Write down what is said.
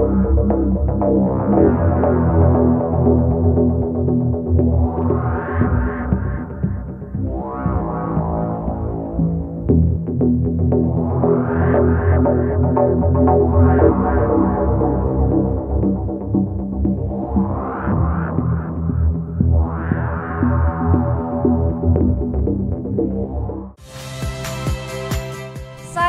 you